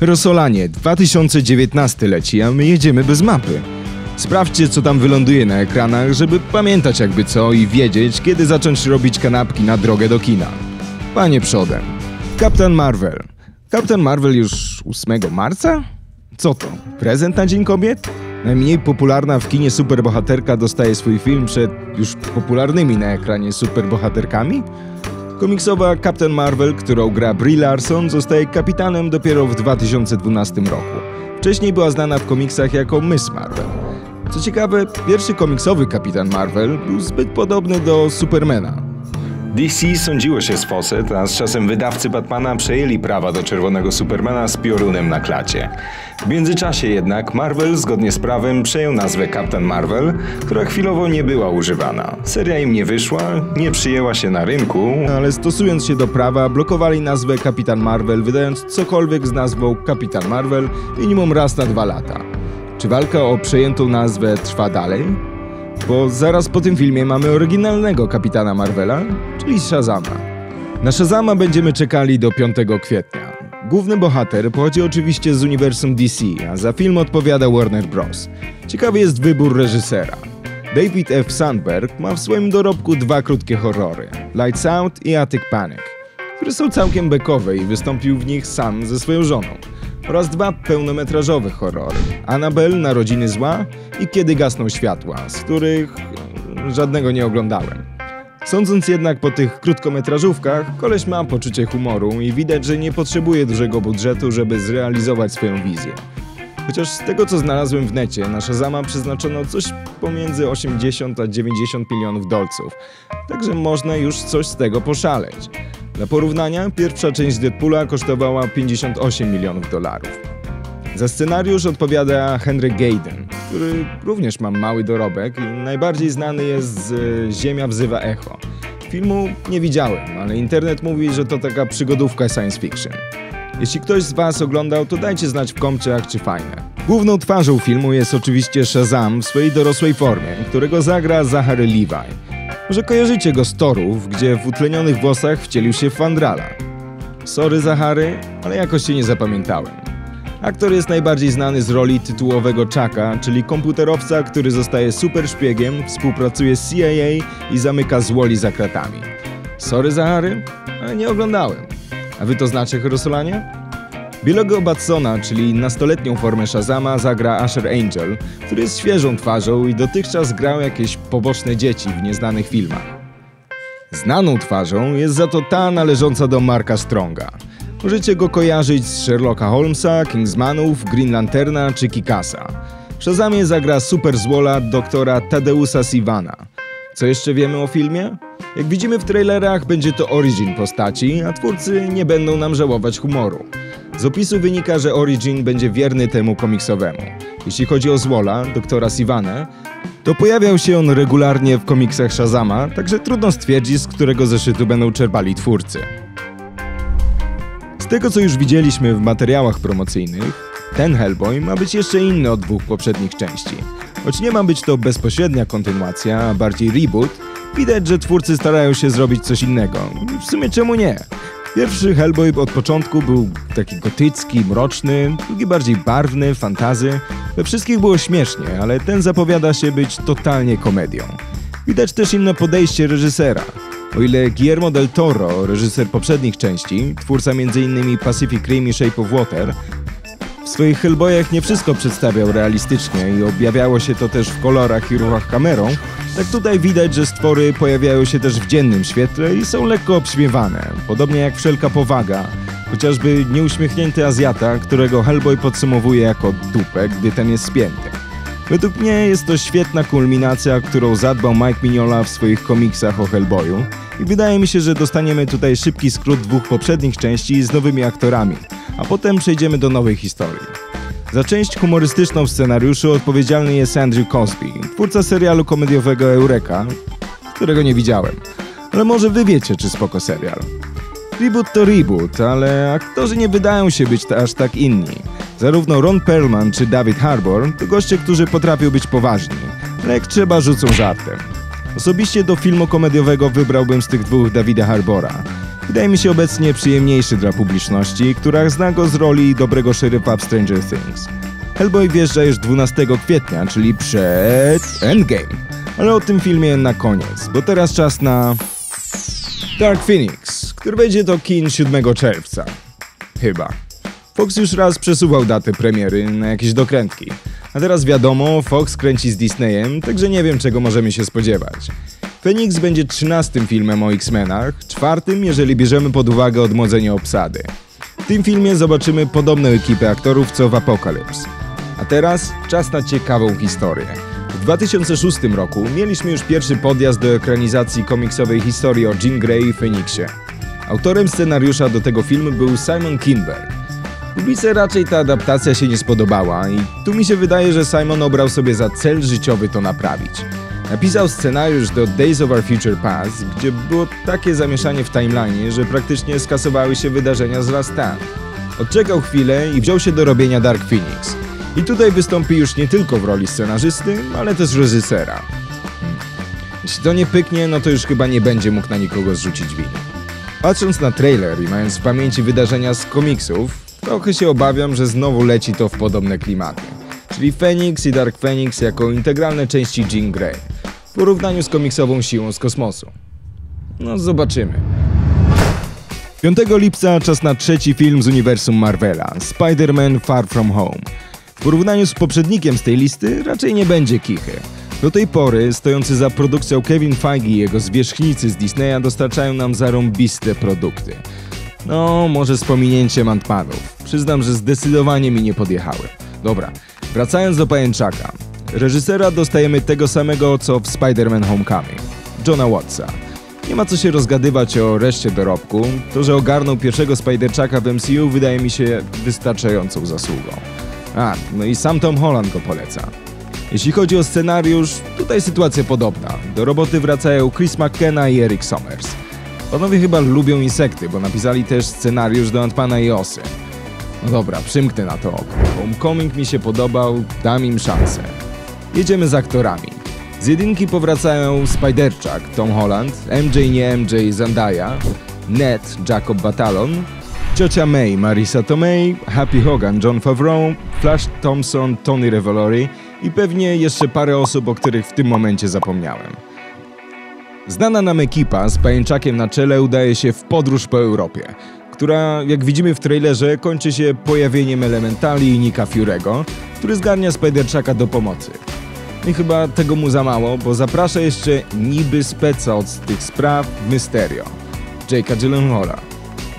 Rosolanie 2019 leci, a my jedziemy bez mapy. Sprawdźcie, co tam wyląduje na ekranach, żeby pamiętać jakby co i wiedzieć, kiedy zacząć robić kanapki na drogę do kina. Panie przodem. Kapitan Marvel. Kapitan Marvel już 8 marca? Co to? Prezent na Dzień Kobiet? Najmniej popularna w kinie superbohaterka dostaje swój film przed już popularnymi na ekranie superbohaterkami? Komiksowa Captain Marvel, którą gra Brie Larson, zostaje kapitanem dopiero w 2012 roku. Wcześniej była znana w komiksach jako Miss Marvel. Co ciekawe, pierwszy komiksowy Kapitan Marvel był zbyt podobny do Supermana. DC sądziło się z Fawcett, a z czasem wydawcy Batmana przejęli prawa do Czerwonego Supermana z piorunem na klacie. W międzyczasie jednak Marvel zgodnie z prawem przejął nazwę Captain Marvel, która chwilowo nie była używana. Seria im nie wyszła, nie przyjęła się na rynku, ale stosując się do prawa, blokowali nazwę Kapitan Marvel, wydając cokolwiek z nazwą Kapitan Marvel minimum raz na dwa lata. Czy walka o przejętą nazwę trwa dalej? Bo zaraz po tym filmie mamy oryginalnego Kapitana Marvela, czyli Shazama. Na Shazama będziemy czekali do 5 kwietnia. Główny bohater pochodzi oczywiście z uniwersum DC, a za film odpowiada Warner Bros. Ciekawy jest wybór reżysera. David F. Sandberg ma w swoim dorobku dwa krótkie horrory: Lights Out i Attic Panic, które są całkiem bekowe i wystąpił w nich sam ze swoją żoną. Oraz dwa pełnometrażowe horrory: Annabelle, Narodziny Zła i Kiedy gasną światła, z których żadnego nie oglądałem. Sądząc jednak po tych krótkometrażówkach, koleś ma poczucie humoru i widać, że nie potrzebuje dużego budżetu, żeby zrealizować swoją wizję. Chociaż z tego co znalazłem w necie, na Shazama przeznaczono coś pomiędzy 80 a 90 milionów dolców, także można już coś z tego poszaleć. Dla porównania, pierwsza część Deadpoola kosztowała 58 milionów dolarów. Za scenariusz odpowiada Henry Gayden, który również ma mały dorobek i najbardziej znany jest z e, Ziemia wzywa echo. Filmu nie widziałem, ale internet mówi, że to taka przygodówka science fiction. Jeśli ktoś z Was oglądał, to dajcie znać w komciach, czy fajne. Główną twarzą filmu jest oczywiście Shazam w swojej dorosłej formie, którego zagra Zachary Levi. Może kojarzycie go z torów, gdzie w utlenionych włosach wcielił się Fandrala. Sorry Zachary, ale jakoś się nie zapamiętałem. Aktor jest najbardziej znany z roli tytułowego Chucka, czyli komputerowca, który zostaje super szpiegiem, współpracuje z CIA i zamyka złoli za kratami. Sorry Zachary, ale nie oglądałem. A wy to znacie, Rosolanie? Bilogo Batsona, czyli nastoletnią formę Shazama, zagra Asher Angel, który jest świeżą twarzą i dotychczas grał jakieś poboczne dzieci w nieznanych filmach. Znaną twarzą jest za to ta należąca do Marka Stronga. Możecie go kojarzyć z Sherlocka Holmesa, Kingsmanów, Green Lanterna czy Kikasa. W Shazamie zagra super złola doktora Tadeusa Sivana. Co jeszcze wiemy o filmie? Jak widzimy w trailerach, będzie to origin postaci, a twórcy nie będą nam żałować humoru. Z opisu wynika, że Origin będzie wierny temu komiksowemu. Jeśli chodzi o Zwola, doktora Sivana, to pojawiał się on regularnie w komiksach Shazama, także trudno stwierdzić, z którego zeszytu będą czerpali twórcy. Z tego co już widzieliśmy w materiałach promocyjnych, ten Hellboy ma być jeszcze inny od dwóch poprzednich części. Choć nie ma być to bezpośrednia kontynuacja, a bardziej reboot, widać, że twórcy starają się zrobić coś innego. W sumie czemu nie? Pierwszy Hellboy od początku był taki gotycki, mroczny, drugi bardziej barwny, fantazy. We wszystkich było śmiesznie, ale ten zapowiada się być totalnie komedią. Widać też inne podejście reżysera. O ile Guillermo del Toro, reżyser poprzednich części, twórca m.in. Pacific Rim i Shape of Water, w swoich Hellboyach nie wszystko przedstawiał realistycznie i objawiało się to też w kolorach i ruchach kamerą, tak tutaj widać, że stwory pojawiają się też w dziennym świetle i są lekko obśmiewane, podobnie jak wszelka powaga, chociażby nieuśmiechnięty Azjata, którego Hellboy podsumowuje jako dupę, gdy ten jest spięty. Według mnie jest to świetna kulminacja, którą zadbał Mike Mignola w swoich komiksach o Hellboyu i wydaje mi się, że dostaniemy tutaj szybki skrót dwóch poprzednich części z nowymi aktorami, a potem przejdziemy do nowej historii. Za część humorystyczną w scenariuszu odpowiedzialny jest Andrew Cosby, twórca serialu komediowego Eureka, którego nie widziałem. Ale może wy wiecie, czy spoko serial. Reboot to reboot, ale aktorzy nie wydają się być aż tak inni. Zarówno Ron Perlman czy David Harbour to goście, którzy potrafią być poważni, ale jak trzeba rzucą żartem. Osobiście do filmu komediowego wybrałbym z tych dwóch Davida Harbora. Wydaje mi się obecnie przyjemniejszy dla publiczności, która zna go z roli dobrego szeryfa w Stranger Things. Hellboy wjeżdża już 12 kwietnia, czyli przed Endgame. Ale o tym filmie na koniec, bo teraz czas na Dark Phoenix, który będzie do kin 7 czerwca. Chyba. Fox już raz przesuwał datę premiery na jakieś dokrętki. A teraz wiadomo, Fox kręci z Disneyem, także nie wiem czego możemy się spodziewać. Phoenix będzie 13 filmem o X-Menach, czwartym jeżeli bierzemy pod uwagę odmłodzenie obsady. W tym filmie zobaczymy podobną ekipę aktorów co w Apocalypse. A teraz czas na ciekawą historię. W 2006 roku mieliśmy już pierwszy podjazd do ekranizacji komiksowej historii o Jean Grey i Phoenixie. Autorem scenariusza do tego filmu był Simon Kinberg. Publice raczej ta adaptacja się nie spodobała i tu mi się wydaje, że Simon obrał sobie za cel życiowy to naprawić. Napisał scenariusz do Days of Our Future Past, gdzie było takie zamieszanie w timeline, że praktycznie skasowały się wydarzenia z Last Stand. Odczekał chwilę i wziął się do robienia Dark Phoenix. I tutaj wystąpi już nie tylko w roli scenarzysty, ale też reżysera. Jeśli to nie pyknie, no to już chyba nie będzie mógł na nikogo zrzucić winy. Patrząc na trailer i mając w pamięci wydarzenia z komiksów, trochę się obawiam, że znowu leci to w podobne klimaty. Czyli Phoenix i Dark Phoenix jako integralne części Jean Grey, porównaniu z komiksową siłą z kosmosu. No zobaczymy. 5 lipca czas na trzeci film z uniwersum Marvela, Spider-Man Far From Home. W porównaniu z poprzednikiem z tej listy raczej nie będzie kichy. Do tej pory stojący za produkcją Kevin Feige i jego zwierzchnicy z Disneya dostarczają nam zarąbiste produkty. No, może z pominięciem Antmanów. Przyznam, że zdecydowanie mi nie podjechały. Dobra, wracając do pajęczaka. Reżysera dostajemy tego samego co w Spider-Man Homecoming. Johna Wattsa. Nie ma co się rozgadywać o reszcie dorobku. To, że ogarnął pierwszego Spiderczaka w MCU wydaje mi się wystarczającą zasługą. A, no i sam Tom Holland go poleca. Jeśli chodzi o scenariusz, tutaj sytuacja podobna. Do roboty wracają Chris McKenna i Eric Sommers. Panowie chyba lubią insekty, bo napisali też scenariusz do Antmana i Osy. No dobra, przymknę na to oko. Homecoming mi się podobał, dam im szansę. Jedziemy z aktorami. Z jedynki powracają Spiderczak, Tom Holland, MJ nie MJ Zendaya, Ned, Jacob Batalon, Ciocia May, Marisa Tomei, Happy Hogan, John Favreau, Flash Thompson, Tony Revolori i pewnie jeszcze parę osób, o których w tym momencie zapomniałem. Znana nam ekipa z pajęczakiem na czele udaje się w podróż po Europie, która, jak widzimy w trailerze, kończy się pojawieniem elementali i Nika Furego, który zgarnia Spiderczaka do pomocy. I chyba tego mu za mało, bo zaprasza jeszcze niby speca od tych spraw Mysterio, Jake'a Gyllenhaala.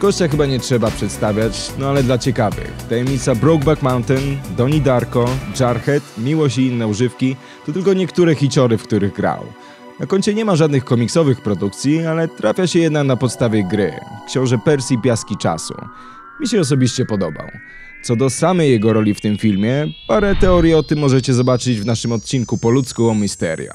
Gościa chyba nie trzeba przedstawiać, no ale dla ciekawych. Tajemnica Brokeback Mountain, Donnie Darko, Jarhead, Miłość i inne używki to tylko niektóre hiciory, w których grał. Na koncie nie ma żadnych komiksowych produkcji, ale trafia się jedna na podstawie gry. Książę Persji Piaski Czasu. Mi się osobiście podobał. Co do samej jego roli w tym filmie, parę teorii o tym możecie zobaczyć w naszym odcinku po ludzku o Mysterio.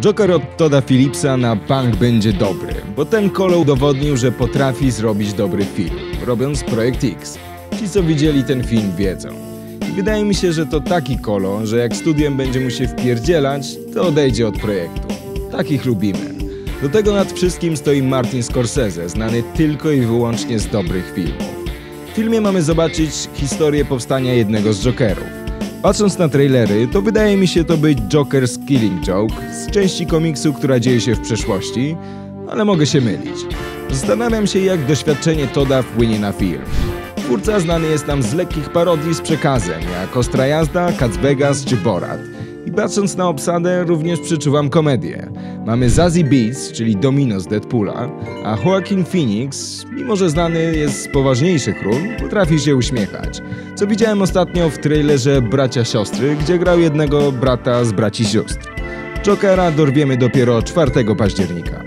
Joker od Toda Phillipsa na bank będzie dobry, bo ten kolo udowodnił, że potrafi zrobić dobry film, robiąc Projekt X. Ci co widzieli ten film wiedzą. I wydaje mi się, że to taki kolo, że jak studiem będzie mu się wpierdzielać, to odejdzie od projektu. Takich lubimy. Do tego nad wszystkim stoi Martin Scorsese, znany tylko i wyłącznie z dobrych filmów. Filmie mamy zobaczyć historię powstania jednego z Jokerów. Patrząc na trailery, to wydaje mi się to być Joker's Killing Joke z części komiksu, która dzieje się w przeszłości, ale mogę się mylić. Zastanawiam się, jak doświadczenie Toda wpłynie na film. Twórca znany jest nam z lekkich parodii z przekazem, jak Ostra Jazda, Cats Vegas czy Borat. Patrząc na obsadę, również przeczuwam komedię. Mamy Zazie Beats, czyli Domino z Deadpoola, a Joaquin Phoenix, mimo że znany jest z poważniejszych ról, potrafi się uśmiechać. Co widziałem ostatnio w trailerze Bracia Siostry, gdzie grał jednego brata z braci sióstr. Jokera dorwiemy dopiero 4 października.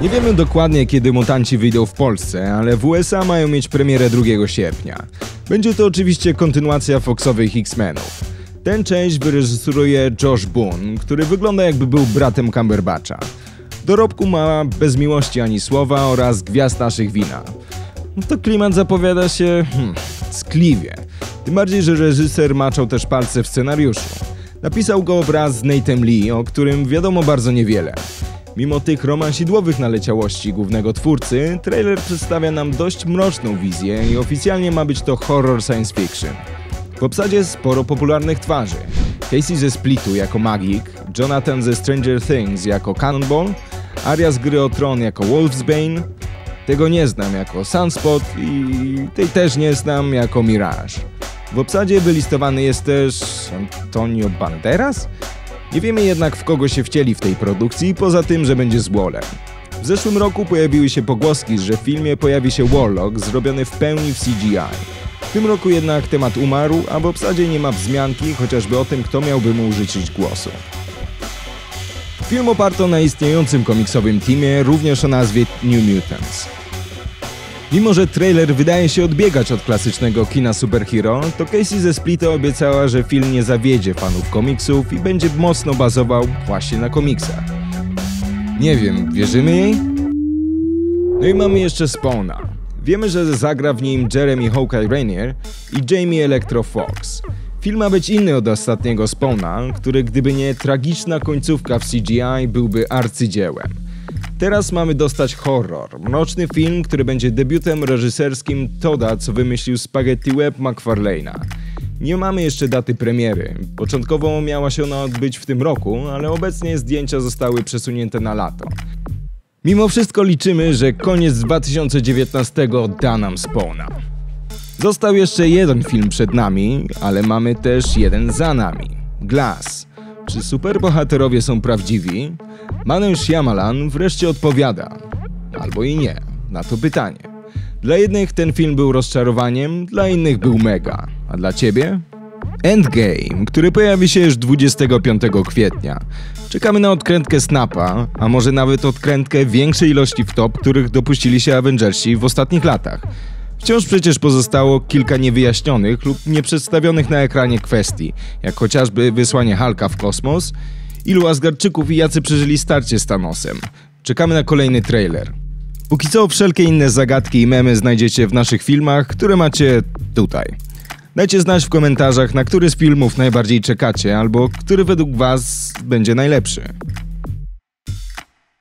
Nie wiemy dokładnie kiedy mutanci wyjdą w Polsce, ale w USA mają mieć premierę 2 sierpnia. Będzie to oczywiście kontynuacja Foxowych X-Menów. Ten część wyreżyseruje Josh Boone, który wygląda jakby był bratem Cumberbatcha. Dorobku ma Bez miłości ani słowa oraz Gwiazd naszych wina. No to klimat zapowiada się hmm, skliwie. Tym bardziej, że reżyser maczał też palce w scenariuszu. Napisał go wraz z Nate'em Lee, o którym wiadomo bardzo niewiele. Mimo tych romansidłowych naleciałości głównego twórcy, trailer przedstawia nam dość mroczną wizję i oficjalnie ma być to horror science fiction. W obsadzie sporo popularnych twarzy. Casey ze Splitu jako Magik, Jonathan ze Stranger Things jako Cannonball, Arya z gry o Tron jako Wolfsbane, tego nie znam jako Sunspot i tej też nie znam jako Mirage. W obsadzie wylistowany jest też Antonio Banderas? Nie wiemy jednak w kogo się wcieli w tej produkcji, poza tym, że będzie z Wallem. W zeszłym roku pojawiły się pogłoski, że w filmie pojawi się Warlock zrobiony w pełni w CGI. W tym roku jednak temat umarł, a w obsadzie nie ma wzmianki chociażby o tym, kto miałby mu użyczyć głosu. Film oparto na istniejącym komiksowym teamie, również o nazwie New Mutants. Mimo, że trailer wydaje się odbiegać od klasycznego kina superhero, to Casey ze Splita obiecała, że film nie zawiedzie fanów komiksów i będzie mocno bazował właśnie na komiksach. Nie wiem, wierzymy jej? No i mamy jeszcze Spawna. Wiemy, że zagra w nim Jeremy Hawkeye Rainier i Jamie Electro Fox. Film ma być inny od ostatniego Spawna, który gdyby nie tragiczna końcówka w CGI byłby arcydziełem. Teraz mamy dostać horror, mroczny film, który będzie debiutem reżyserskim Toda, co wymyślił Spaghetti Web McFarlane'a. Nie mamy jeszcze daty premiery. Początkowo miała się ona odbyć w tym roku, ale obecnie zdjęcia zostały przesunięte na lato. Mimo wszystko liczymy, że koniec 2019 da nam Spawna. Został jeszcze jeden film przed nami, ale mamy też jeden za nami. Glass. Czy superbohaterowie są prawdziwi? Manuel Shyamalan wreszcie odpowiada. Albo i nie, na to pytanie. Dla jednych ten film był rozczarowaniem, dla innych był mega. A dla ciebie? Endgame, który pojawi się już 25 kwietnia. Czekamy na odkrętkę Snapa, a może nawet odkrętkę większej ilości wtop, których dopuścili się Avengersi w ostatnich latach. Wciąż przecież pozostało kilka niewyjaśnionych lub nieprzedstawionych na ekranie kwestii, jak chociażby wysłanie Halka w kosmos, ilu Asgardczyków i jacy przeżyli starcie z Thanosem. Czekamy na kolejny trailer. Póki co wszelkie inne zagadki i memy znajdziecie w naszych filmach, które macie tutaj. Dajcie znać w komentarzach, na który z filmów najbardziej czekacie, albo który według Was będzie najlepszy.